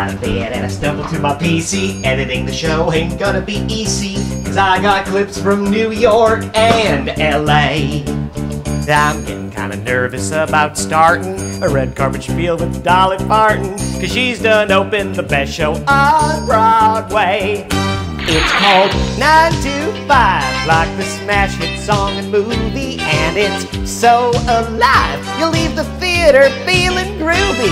out of bed and I stumble to my PC. Editing the show ain't gonna be easy, cause I got clips from New York and LA. I'm getting kinda nervous about starting a red carpet spiel with Dolly Parton, cause she's done opened the best show on Broadway. It's called 9 to 5, like the smash hit song and movie, and it's so alive. You'll leave the theater feeling groovy.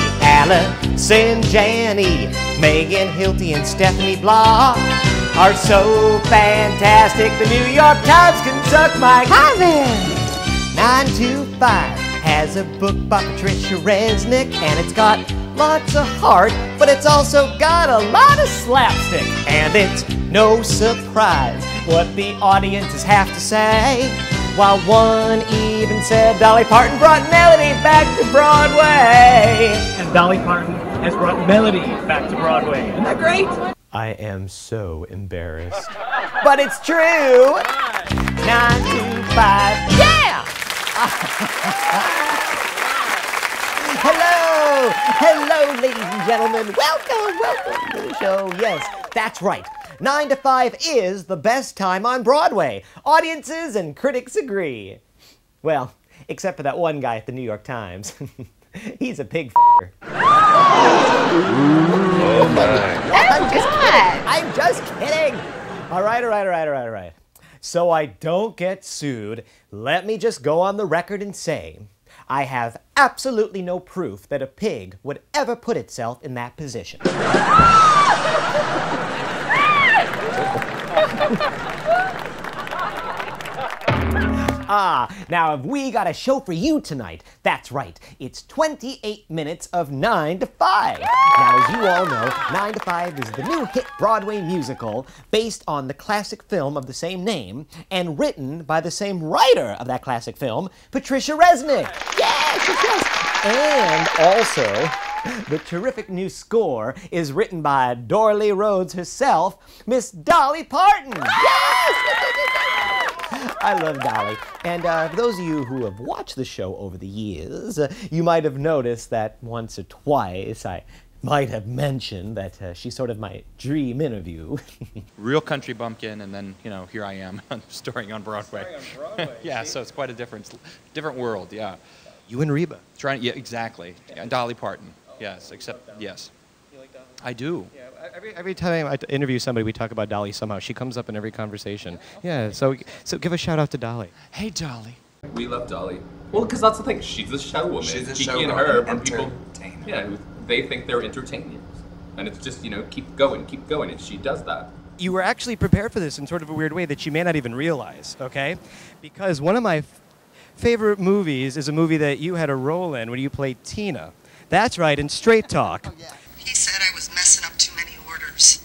Janney, Megan Hilty, and Stephanie Block are so fantastic. The New York Times can suck my Hi there. 9 to 5 has a book by Patricia Resnick, and it's got lots of heart, but it's also got a lot of slapstick. And it's no surprise what the audiences have to say. While one even said Dolly Parton brought melody back to Broadway. And Dolly Parton has brought melody back to Broadway. Isn't that great? I am so embarrassed. but it's true. Nine to five. Yeah! Hello! Hello, ladies and gentlemen. Welcome, welcome to the show. Yes, that's right. 9 to 5 is the best time on Broadway. Audiences and critics agree. Well, except for that one guy at the New York Times. He's a pig f***er. Oh my. I'm just kidding. I'm just kidding. All right, all right, all right, all right, all right. So I don't get sued, let me just go on the record and say I have absolutely no proof that a pig would ever put itself in that position. Ah, now have we got a show for you tonight? That's right, it's 28 minutes of 9 to 5. Now, as you all know, 9 to 5 is the new hit Broadway musical based on the classic film of the same name and written by the same writer of that classic film, Patricia Resnick. Yes, yes, yes. And also, the terrific new score is written by Doralee Rhodes herself, Miss Dolly Parton. Yes! I love Dolly. And uh, for those of you who have watched the show over the years, uh, you might have noticed that once or twice I might have mentioned that uh, she's sort of my dream interview. real country bumpkin, and then you know here I am starring on Broadway. Starring on Broadway, yeah, see? so it's quite a different, different world. Yeah, you and Reba. trying. Yeah, exactly. Yeah, Dolly Parton. Yes, except yes, You like Dolly? I do. Yeah, every, every time I interview somebody, we talk about Dolly somehow. She comes up in every conversation. Yeah, so so give a shout out to Dolly. Hey, Dolly. We love Dolly. Well, because that's the thing. She's a show woman. She's a Kiki show and woman, her are people. Yeah, who they think they're entertainers, and it's just you know keep going, keep going, and she does that. You were actually prepared for this in sort of a weird way that you may not even realize, okay? Because one of my f- favorite movies is a movie that you had a role in when you played Tina. That's right, in Straight Talk. Oh, yeah. He said I was messing up too many orders.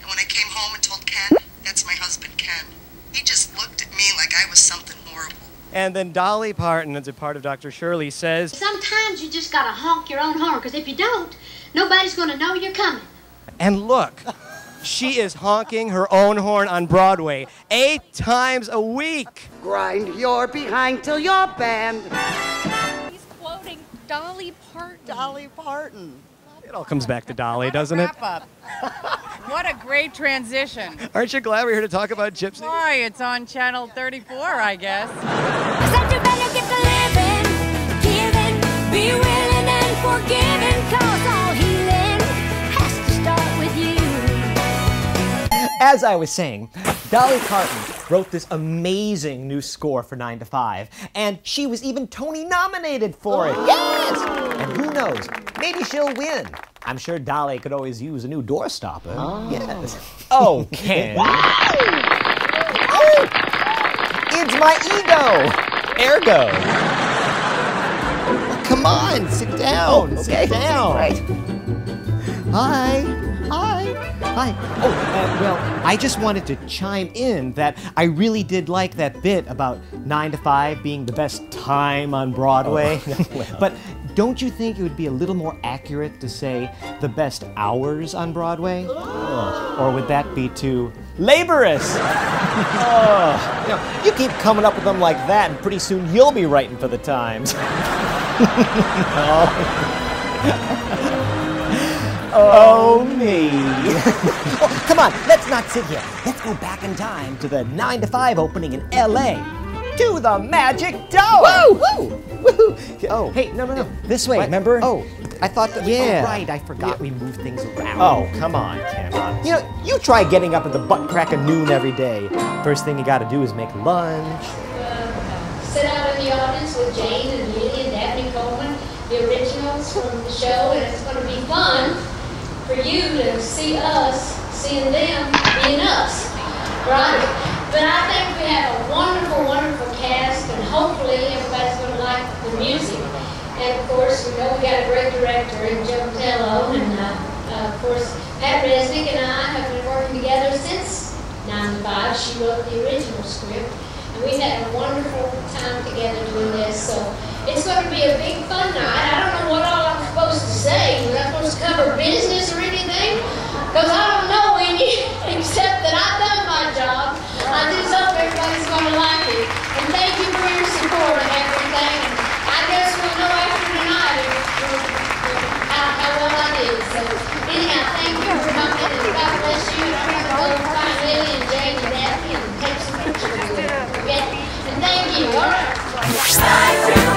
And when I came home and told Ken, that's my husband Ken, he just looked at me like I was something horrible. And then Dolly Parton, as a part of Dr. Shirley, says, Sometimes you just gotta honk your own horn, because if you don't, nobody's gonna know you're coming. and look, she is honking her own horn on Broadway eight times a week. Grind your behind till you're banned. He's quoting Dolly Parton. Dolly Parton. It all comes back to Dolly, doesn't it? Wrap up. what a great transition. Aren't you glad we're here to talk about Gypsy? Why, it's on Channel 34, I guess. Said you better get to living, giving, be willing and forgiving, cause all healing has to start with you. As I was saying, Dolly Parton wrote this amazing new score for 9 to 5, and she was even Tony nominated for it. Oh. Yes! And who knows, maybe she'll win. I'm sure Dolly could always use a new doorstopper. Oh. Yes. Oh, Ken. oh! It's my ego! Ergo. Come on, sit down. Oh, sit down. Right. Hi. Hi. Oh, uh, well, I just wanted to chime in that I really did like that bit about 9 to 5 being the best time on Broadway. but don't you think it would be a little more accurate to say the best hours on Broadway? Or would that be too laborious? oh, you, know, you keep coming up with them like that, and pretty soon you'll be writing for the Times. Oh. Oh, oh, me. Well, come on, let's not sit here. Let's go back in time to the 9 to 5 opening in LA. To the Magic Tower. Woo! Woo! Woo! Oh. Hey, no, no, no. This way, remember? Oh, I thought that. Oh, yeah. Oh, right, I forgot we moved things around. Oh, come on, Ken. You know, you try getting up at the butt crack of noon every day. First thing you gotta do is make lunch. sit out in the audience with Jane and Lily and Dabney Coleman, the originals from the show, and it's going to be fun for you to see us seeing them being us, right? But I think we have a wonderful, wonderful cast, and hopefully everybody's going to like the music. And of course, we know we got a great director in Joe Tello, and uh, uh, of course, Pat Resnick and I have been working together since 9 to 5. She wrote the original script. And we had a wonderful time together doing this. So it's going to be a big fun night. I don't know what all say. We're not supposed to cover business or anything. Because I don't know any, except that I've done my job. I just hope everybody's going to like it. And thank you for your support and everything. I guess we'll know after tonight if, if, how, how well I did. So anyhow, thank you for coming and God bless you. And I'm going to go find Lily and Jane and Dabney and take some pictures. Okay? And thank you. All right.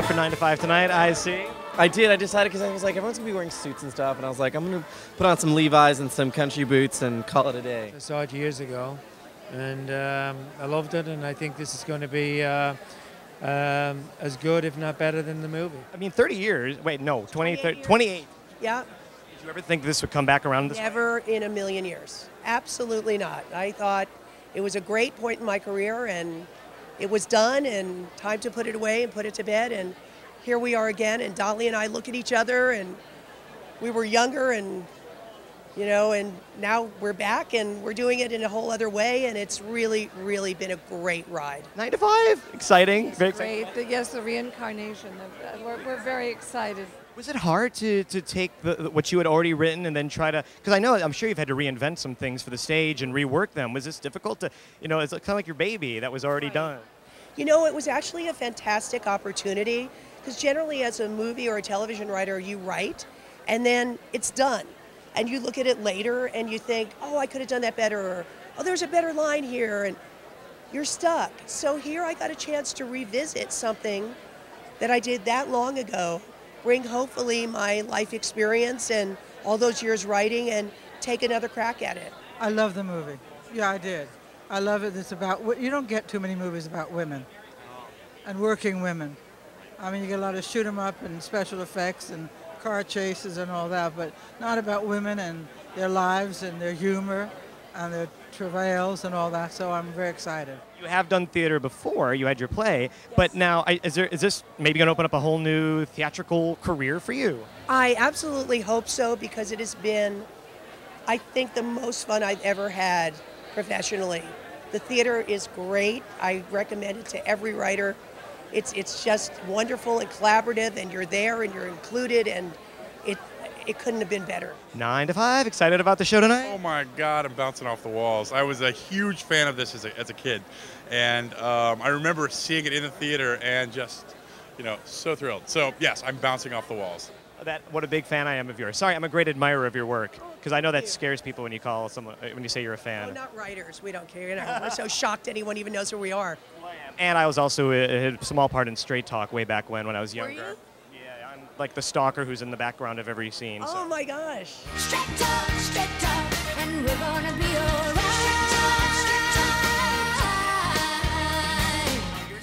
Dressed up for 9 to 5 tonight, I see. I did. I decided because I was like, everyone's gonna be wearing suits and stuff, and I was like, I'm gonna put on some Levi's and some country boots and call it a day. I saw it years ago, and um, I loved it, and I think this is going to be uh, um, as good, if not better, than the movie. I mean, 30 years. Wait, no, 20, 30, 28. Yeah, Did you ever think this would come back around this never in a million years. Absolutely not. I thought it was a great point in my career, and it was done, and time to put it away and put it to bed. And here we are again, and Dolly and I look at each other, and we were younger, and you know, and now we're back, and we're doing it in a whole other way, and it's really, really been a great ride. 9 to 5? Exciting. Very. Great. The- Yes, the reincarnation. of- uh, We're, we're very excited. Was it hard to, to take the, the- what you had already written and then try to? Because I know I'm sure you've had to reinvent some things for the stage and rework them. Was this difficult to? You know, it's kind of like your baby that was already done. You know, it was actually a fantastic opportunity because generally, as a movie or a television writer, you write and then it's done. And you look at it later and you think, oh, I could have done that better, or oh, there's a better line here, and you're stuck. So here I got a chance to revisit something that I did that long ago, bring hopefully my life experience and all those years writing and take another crack at it. I love the movie. Yeah, I did. I love it. It's about you don't get too many movies about women and working women. I mean, you get a lot of shoot 'em up and special effects and car chases and all that, but not about women and their lives and their humor and their travails and all that. So I'm very excited. You have done theater before. You had your play, but now is there is this maybe going to open up a whole new theatrical career for you? I absolutely hope so because it has been, I think, the most fun I've ever had professionally. The theater is great. I recommend it to every writer. It's it's just wonderful and collaborative, and you're there and you're included, and it it couldn't have been better. Nine to five. Excited about the show tonight? Oh my God, I'm bouncing off the walls. I was a huge fan of this as a, as a kid. And um, I remember seeing it in the theater and just, you know, so thrilled. So, yes, I'm bouncing off the walls. That what a big fan I am of yours. Sorry, I'm a great admirer of your work because I know that scares people when you call someone uh, when you say you're a fan. We're not writers. We don't care. You know, we're so shocked anyone even knows who we are. And I was also a, a small part in Straight Talk way back when when I was younger. Were you? Yeah, I'm like the stalker who's in the background of every scene. Oh so. my gosh. Straight talk, straight talk,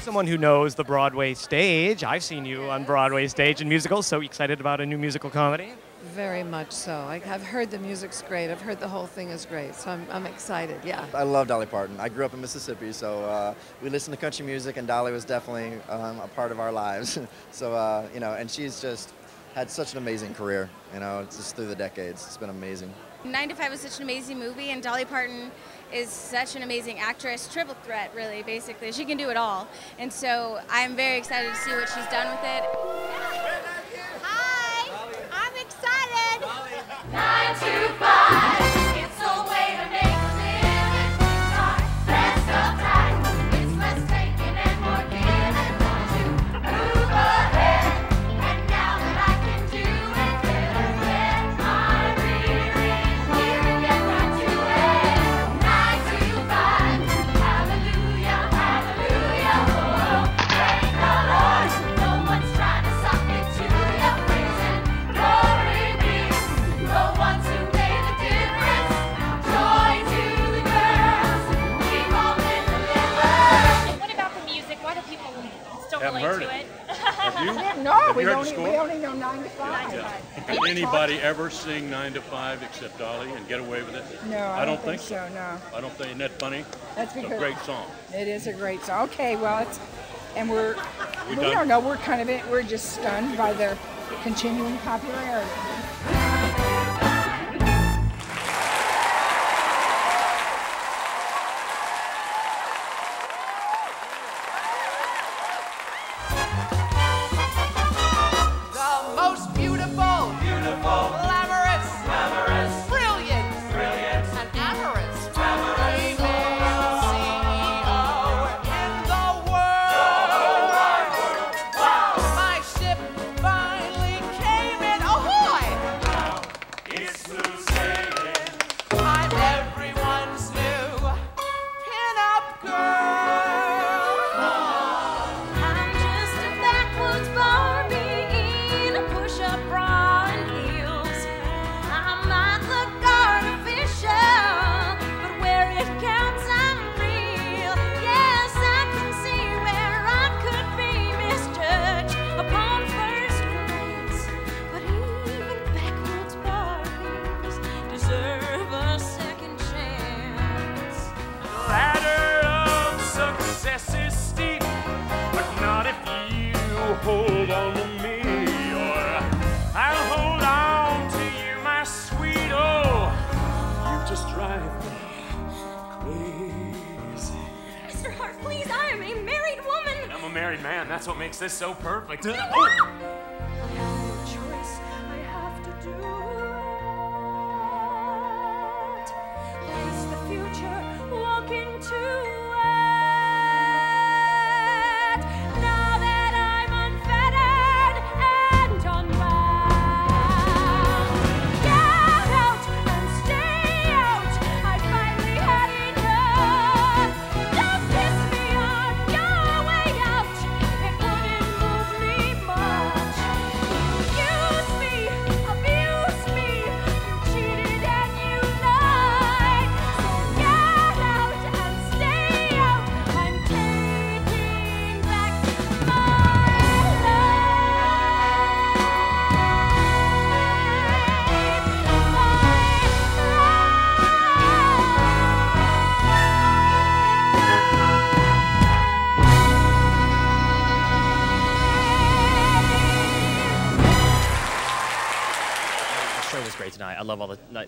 someone who knows the Broadway stage. I've seen you on Broadway stage in musicals. So excited about a new musical comedy. Very much so. I, I've heard the music's great. I've heard the whole thing is great. So I'm, I'm excited. Yeah. I love Dolly Parton. I grew up in Mississippi, so uh, we listened to country music, and Dolly was definitely um, a part of our lives. so, uh, you know, and she's just had such an amazing career, you know, just through the decades. It's been amazing. 9 to 5 was such an amazing movie, and Dolly Parton is such an amazing actress, triple threat, really, basically. She can do it all. And so I'm very excited to see what she's done with it. Hi, I'm excited. Nine, two, five. Sing nine to five except Dolly and get away with it? No, I don't, don't think so, no. I don't think isn't that funny. That's because It's a great song. It is a great song. Okay, well, it's, and we're, We we don't know, we're kind of, in- we're just stunned by their continuing popularity. This so perfect. I oh!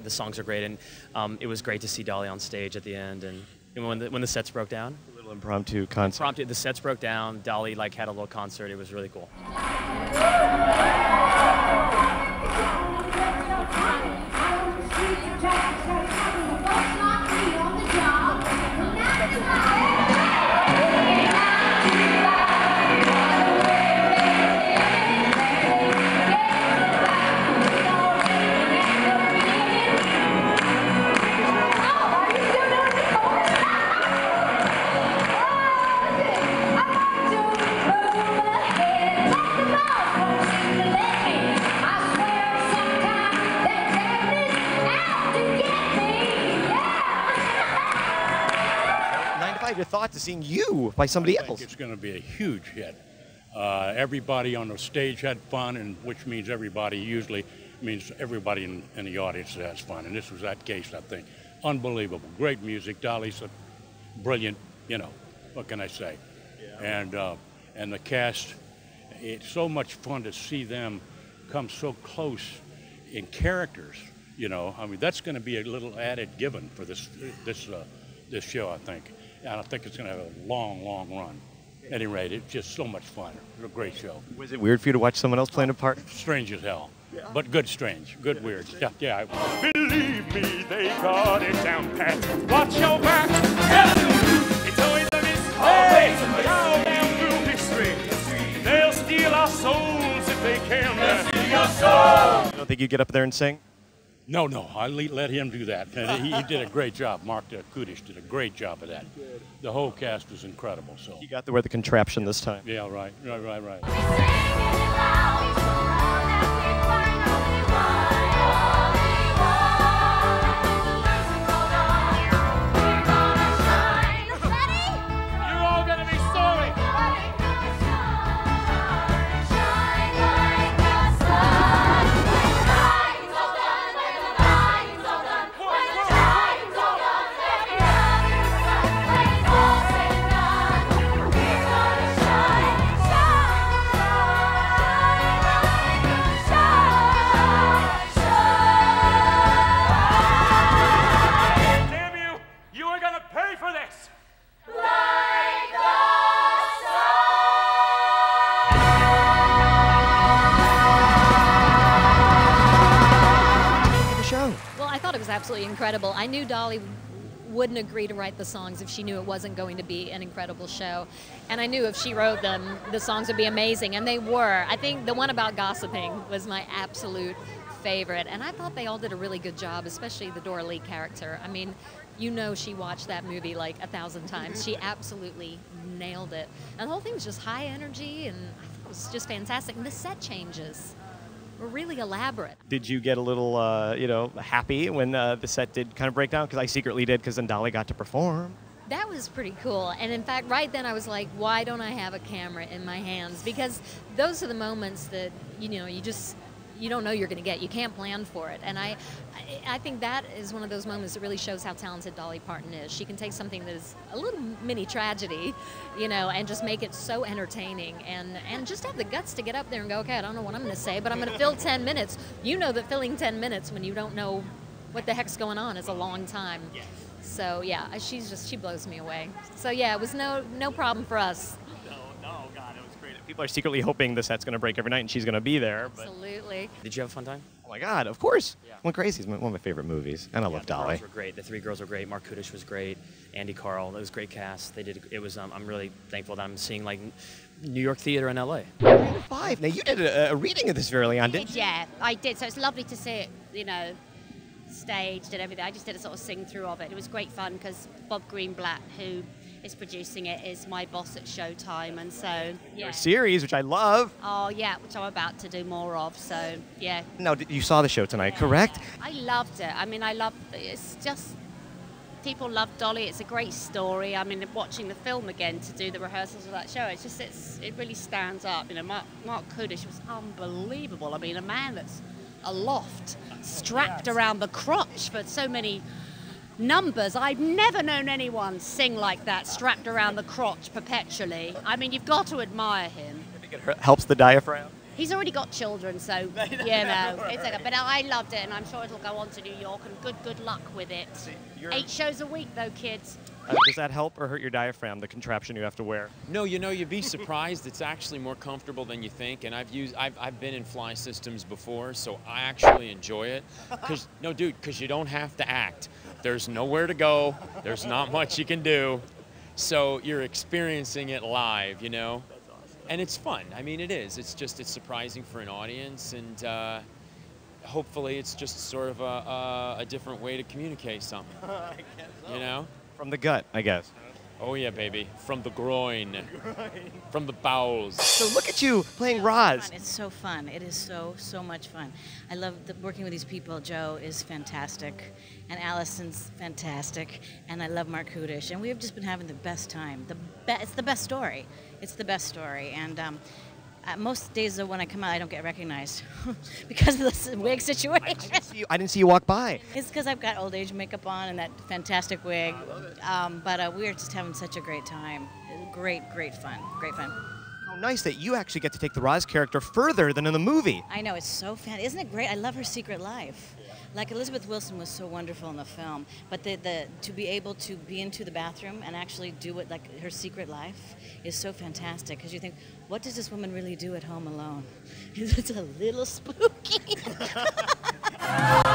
The songs are great, and um, it was great to see Dolly on stage at the end. And, and when the when the sets broke down, A little impromptu concert. prompted the sets broke down. Dolly like had a little concert. It was really cool. To five. Your thoughts of seeing you by somebody I think else. It's going to be a huge hit. Uh, everybody on the stage had fun, and which means everybody usually means everybody in, in the audience has fun. And this was that case, I think. Unbelievable. Great music. Dolly's a brilliant, you know, what can I say? And, uh, and the cast, it's so much fun to see them come so close in characters. You know, I mean, that's going to be a little added given for this, this, uh, this show, I think. And I think it's going to have a long, long run. At any rate, it's just so much fun. It's a great show. Was it weird for you to watch someone else playing a part? Strange as hell, yeah. but good strange, good weird. Yeah, yeah. Believe me, they got it down pat. Watch your back. It's always a mistake. Down, down through history. They'll steal our souls if they can. They'll steal your soul. You don't think you'd get up there and sing? No, no, I let him do that. And he, he did a great job. Marc Kudisch did a great job of that. The whole cast was incredible. So You got to wear the contraption this time. yeah, right, right, right, right. Absolutely incredible. I knew Dolly wouldn't agree to write the songs if she knew it wasn't going to be an incredible show. And I knew if she wrote them, the songs would be amazing. And they were. I think the one about gossiping was my absolute favorite. And I thought they all did a really good job, especially the Doralee character. I mean, you know she watched that movie like a thousand times. She absolutely nailed it. And the whole thing was just high energy and I thought it was just fantastic. And the set changes were really elaborate. Did you get a little, uh, you know, happy when uh, the set did kind of break down? Because I secretly did, because then Dolly got to perform. That was pretty cool. And in fact, right then I was like, why don't I have a camera in my hands? Because those are the moments that, you know, you just, you don't know you're going to get. You can't plan for it. And I, I, think that is one of those moments that really shows how talented Dolly Parton is. She can take something that is a little mini tragedy, you know, and just make it so entertaining and, and just have the guts to get up there and go, okay, I don't know what I'm going to say, but I'm going to fill 10 minutes. You know that filling 10 minutes when you don't know what the heck's going on is a long time. Yes. So yeah, she's just she blows me away. So yeah, it was no no problem for us. No, no, God, it was great. People are secretly hoping the set's going to break every night and she's going to be there. But Absolutely. Did you have a fun time? oh my God, of course. Went crazy. It's one of my favorite movies, and I love The Dolly. girls were great. The three girls were great. Marc Kudisch was great. Andy Karl. It was a great cast. They did. It was. Um, I'm really thankful that I'm seeing like New York theater in LA. Five. Now you did a, a reading of this very early on, didn't you? Yeah, I did. So it's lovely to see it, you know, staged and everything. I just did a sort of sing through of it. It was great fun because Bob Greenblatt, who is producing it, is my boss at Showtime, and so yeah. A series, which I love. Oh yeah, which I'm about to do more of. So yeah, Now, did- you saw the show tonight, correct? I loved it. I mean, I love. It's just people love Dolly. It's a great story. I mean, watching the film again to do the rehearsals of that show, it's just it's it really stands up. You know, Marc, Marc Kudisch was unbelievable. I mean, a man that's aloft, strapped around the crotch for so many numbers. I've never known anyone sing like that, strapped around the crotch perpetually. I mean, you've got to admire him. I think It helps the diaphragm. He's already got children, so you know it's okay. But I loved it, and I'm sure it'll go on to New York. And good, good luck with it. Eight shows a week, though, kids. Uh, does that help or hurt your diaphragm, the contraption you have to wear? No, you know, you'd be surprised. It's actually more comfortable than you think. And I've used, I've, I've been in fly systems before, so I actually enjoy it. Cause no, dude, because you don't have to act. There's nowhere to go. There's not much you can do. So you're experiencing it live, you know. And it's fun. I mean, it is. It's just it's surprising for an audience, and uh, hopefully, it's just sort of a, a, a different way to communicate something. You know. From the gut, I guess. Oh yeah, baby. From the groin. From the bowels. So look at you playing Roz. It's so fun. It is so so much fun. I love the, working with these people. Joe is fantastic, and Allison's fantastic, and I love Marc Kudisch, and we have just been having the best time. The be- it's the best story. It's the best story, and. Um, uh, most days though, when I come out, I don't get recognized because of this wig situation. I, didn't see you, I didn't see you walk by. It's because I've got old age makeup on and that fantastic wig. Um, but uh, we're just having such a great time. Great, great fun. Great fun. How nice that you actually get to take the Roz character further than in the movie. I know, it's so fun. Isn't it great? I love her secret life. Like Elizabeth Wilson was so wonderful in the film, but the, the to be able to be into the bathroom and actually do it like her secret life is so fantastic because you think, what does this woman really do at home alone? It's a little spooky.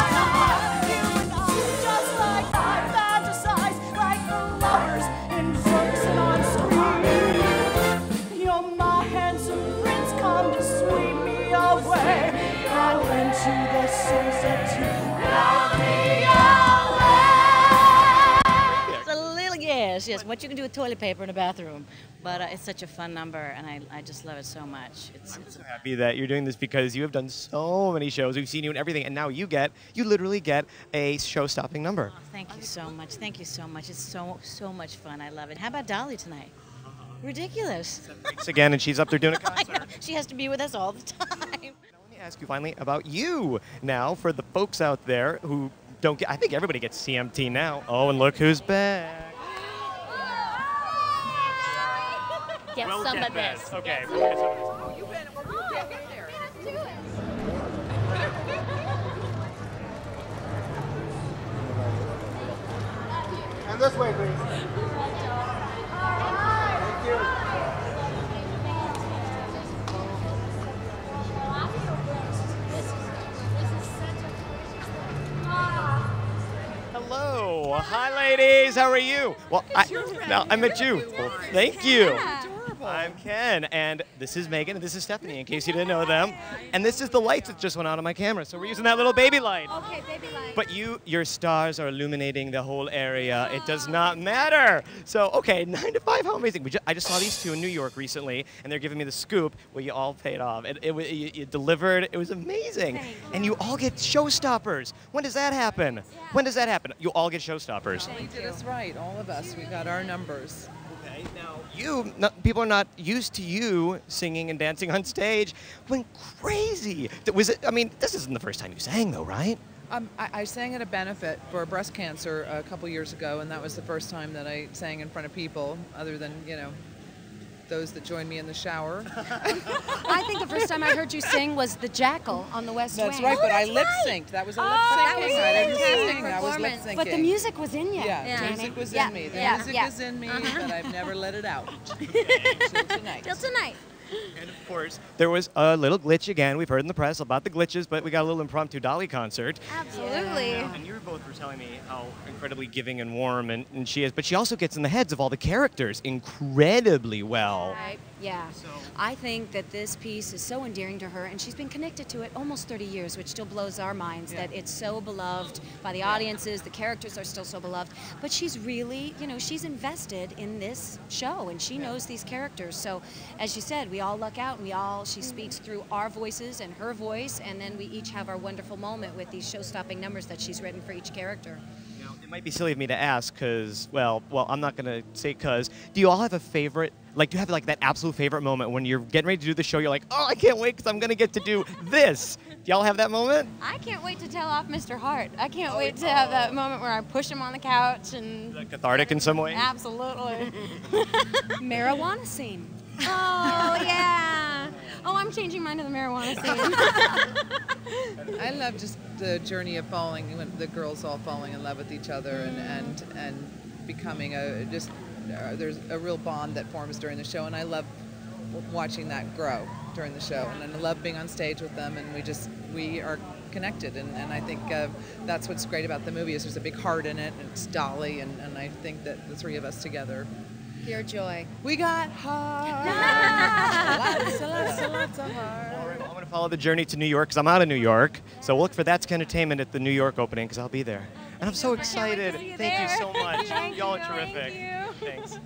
yes, yes. What you can do with toilet paper in a bathroom, but uh, it's such a fun number, and I, I just love it so much. It's, it's Happy that you're doing this because you have done so many shows. We've seen you in everything, and now you get, you literally get a show-stopping number. thank you so much, thank you so much. It's so so much fun. I love it. How about Dolly tonight? Ridiculous. Thanks again, and she's up there doing a concert. She has to be with us all the time. Let me ask you finally about you now for the folks out there who don't get. I think everybody gets CMT now. Oh, and look who's back. Get We'll some get of this. this. Okay, we'll some get some of of this. Oh, and this way, please. Thank you. Well, hi, ladies. How are you? Well, I, no, I met you. Well, thank you. I'm Ken, and this is Megan, and this is Stephanie, in case you didn't know them. And this is the lights that just went out on my camera, so we're using that little baby light. Okay, baby light. But you, your stars are illuminating the whole area. It does not matter. So, okay, nine to five, how amazing. We ju- I just saw these two in New York recently, and they're giving me the scoop. Well, you all paid off. It, it, wa- you, you delivered. It was amazing. And you all get showstoppers. When does that happen? When does that happen? You all get showstoppers. They did us right, all of us. We got our numbers. Okay, now you, not, people are not used to you singing and dancing on stage. Went crazy. Th- Was it? I mean, this isn't the first time you sang, though, right? Um, I, I sang at a benefit for breast cancer a couple years ago, and that was the first time that I sang in front of people, other than, you know, those that join me in the shower. I think the first time I heard you sing was The Jackal on the West Wing. That's Wing. right, but I lip synced. That was a lip Oh, that syncing. was I didn't fantastic. That was lip performance. syncing. But the music was in you. Yeah, Yeah. the music was Yeah, in me. The yeah, music yeah. is in me, Uh-huh. but I've never let it out. Till tonight. Till tonight. And of course, there was a little glitch again. We've heard in the press about the glitches, but we got a little impromptu Dolly concert. Absolutely. And you both were telling me how incredibly giving and warm and, and she is, but she also gets in the heads of all the characters incredibly well. Right. Yeah. I think that this piece is so endearing to her, and she's been connected to it almost 30 years, which still blows our minds that it's so beloved by the audiences, the characters are still so beloved. But she's really, you know, she's invested in this show, and she knows these characters. So, as you said, we all luck out, and we all, she mm-hmm. speaks through our voices and her voice, and then we each have our wonderful moment with these show stopping numbers that she's written for each character. It might be silly of me to ask because, well, well, I'm not going to say because. Do you all have a favorite? Like, do you have like that absolute favorite moment when you're getting ready to do the show? You're like, oh, I can't wait because I'm going to get to do this. Do y'all have that moment? I can't wait to tell off Mr. Hart. I can't oh, wait to have that moment where I push him on the couch and Cathartic in some way? absolutely marijuana scene. Oh yeah. Oh, I'm changing mine to the marijuana scene. I love just the journey of falling, the girls all falling in love with each other and, and, and becoming a, just, uh, there's a real bond that forms during the show, and I love watching that grow during the show, and I love being on stage with them, and we just, we are connected, and, and I think uh, that's what's great about the movie is there's a big heart in it, and it's Dolly, and, and I think that the three of us together Pure joy. We got heart. lots and lots and lots of heart. I'm going to follow the journey to New York because I'm out of New York. So we'll look for That's Entertainment at the New York opening because I'll be there. And I'm so excited. Thank you so much. Y'all are terrific. Thanks.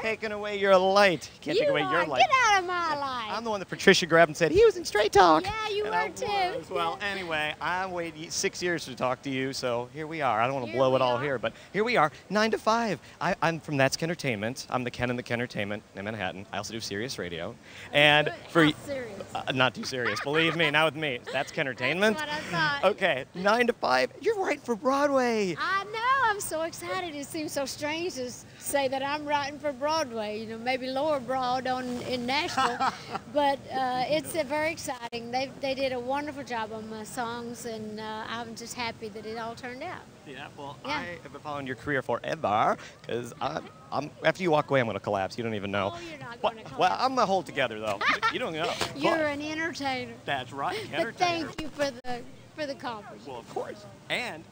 Taking away your light. You can't take You away your are. light. Get out of my life. I'm the one that Patricia grabbed and said, he was in Straight Talk. Yeah, you And I were too. was. Well, anyway, I waited six years to talk to you, so here we are. I don't want to blow it all here, but here we are, 9 to 5. I, I'm from That's Kentertainment. I'm the Ken and the Kentertainment in Manhattan. I also do Sirius Radio. And for serious? uh, not too serious, believe me, not with me. That's Kentertainment. That's what I thought. Okay, 9 to 5. You're right for Broadway. I know. I'm so excited. It seems so strange to s- say that I'm writing for Broadway. You know, maybe Lower Broad on in Nashville, but uh, it's uh, very exciting. They they did a wonderful job on my songs, and uh, I'm just happy that it all turned out. Yeah, well, Yeah. I have been following your career forever because I'm, I'm, after you walk away, I'm going to collapse. You don't even know. Oh, you're not Well- going to collapse. Well, I'm going to hold together, though. you don't know. You're But an entertainer. That's right, entertainer. But thank you for the for the compliment. Well, of course. And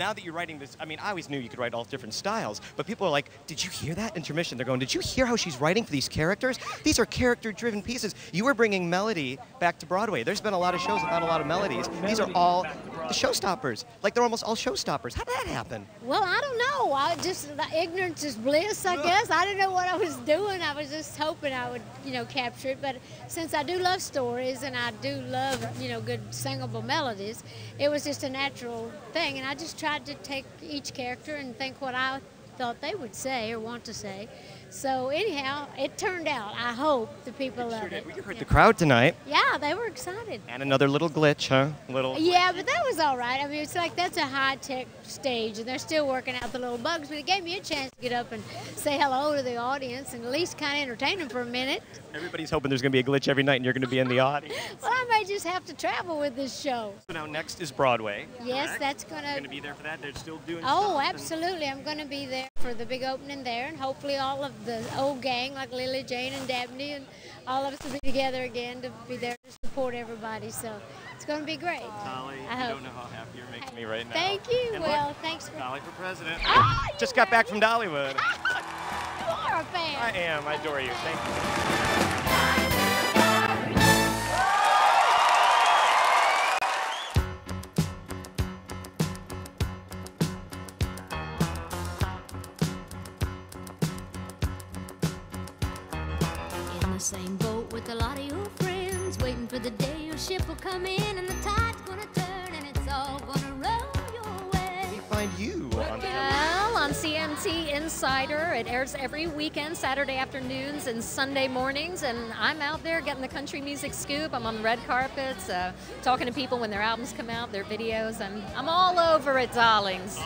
now that you're writing this, I mean, I always knew you could write all different styles, but people are like, did you hear that intermission? They're going, did you hear how she's writing for these characters? These are character driven pieces. You were bringing melody back to Broadway. There's been a lot of shows without a lot of melodies. These are all the showstoppers. Like, they're almost all showstoppers. How did that happen? Well, I don't know. I just the ignorance is bliss, I guess. I didn't know what I was doing. I was just hoping I would, you know, capture it. But since I do love stories and I do love, you know, good singable melodies, it was just a natural thing. And I just tried to take each character and think what I thought they would say or want to say. So anyhow, it turned out. I hope the people loved it. You heard the crowd tonight. Yeah, they were excited. And another little glitch, huh? Little. Yeah, but that was all right. I mean, it's like that's a high tech stage, and they're still working out the little bugs. But it gave me a chance to get up and say hello to the audience and at least kind of entertain them for a minute. Everybody's hoping there's going to be a glitch every night and you're going to be in the audience. Well, I may just have to travel with this show. So now next is Broadway. Yes, correct? that's gonna. Going to be there for that? They're still doing Oh, absolutely. I'm going to be there for the big opening there, and hopefully all of the old gang, like Lily, Jane, and Dabney, and all of us will be together again to be there to support everybody. So it's going to be great. Dolly, I hope. don't know how happy you're making me right now. Thank you. And well, look, thanks for. Dolly for president. Ah, Just got back from Dollywood. you are a fan. I am. I adore you. Thank you. Ship will come in and the tide's gonna turn and it's all gonna roll your way. Find you on Well, on CMT Insider, it airs every weekend, Saturday afternoons and Sunday mornings, and I'm out there getting the country music scoop. I'm on the red carpets, uh, talking to people when their albums come out, their videos. I'm, I'm all over it, darlings.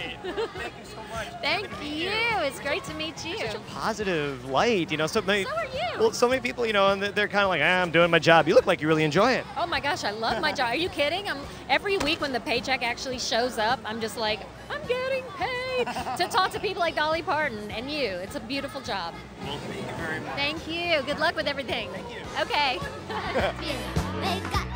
Right. Thank you so much. Thank you. It's great to meet you. Positive light, you know. So many. So are you. Well, so many people, you know, and they're kind of like, ah, I'm doing my job. You look like you really enjoy it. Oh my gosh, I love my job. Are you kidding? I'm every week when the paycheck actually shows up, I'm just like, I'm getting paid to talk to people like Dolly Parton and you. It's a beautiful job. Well, thank you very much. Thank you. Good luck with everything. Thank you. Okay. They got